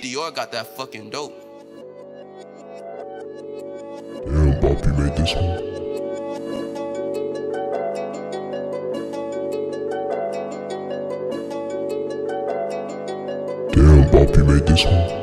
Dior got that fucking dope. Damn, Boppy made this one? Damn, Boppy made this one?